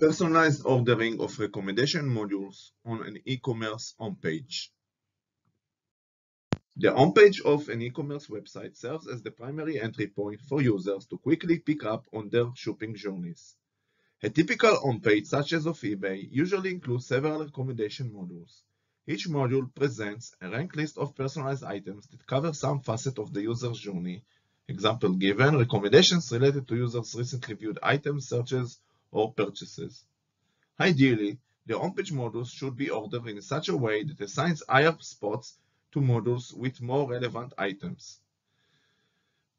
Personalized ordering of recommendation modules on an e-commerce homepage. The homepage of an e-commerce website serves as the primary entry point for users to quickly pick up on their shopping journeys. A typical homepage such as of eBay usually includes several recommendation modules. Each module presents a ranked list of personalized items that cover some facet of the user's journey. Example given, recommendations related to users' recently viewed items, searches, or purchases. Ideally, the on-page modules should be ordered in such a way that assigns higher spots to modules with more relevant items.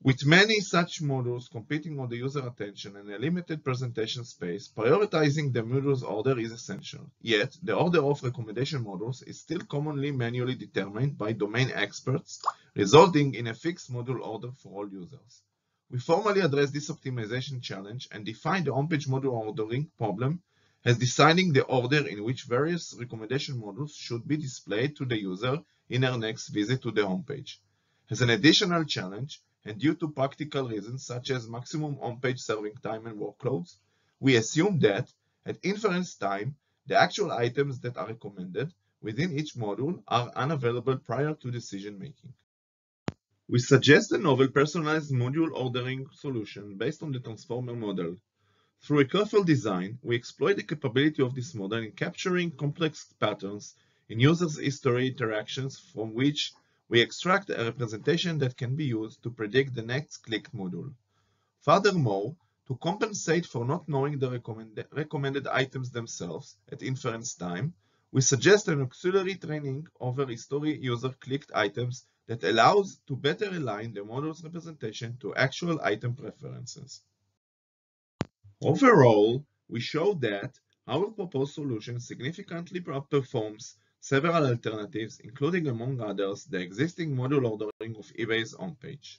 With many such modules competing on the user attention and a limited presentation space, prioritizing the module's order is essential. Yet, the order of recommendation modules is still commonly manually determined by domain experts, resulting in a fixed module order for all users. We formally address this optimization challenge and define the homepage module ordering problem as deciding the order in which various recommendation modules should be displayed to the user in her next visit to the homepage. As an additional challenge, and due to practical reasons such as maximum on-page serving time and workloads, we assume that, at inference time, the actual items that are recommended within each module are unavailable prior to decision making. We suggest a novel personalized module ordering solution based on the transformer model. Through a careful design, we exploit the capability of this model in capturing complex patterns in users' history interactions from which we extract a representation that can be used to predict the next clicked module. Furthermore, to compensate for not knowing the recommend recommended items themselves at inference time, we suggest an auxiliary training over history user clicked items that allows to better align the model's representation to actual item preferences. Overall, we show that our proposed solution significantly outperforms several alternatives, including among others, the existing module ordering of eBay's homepage.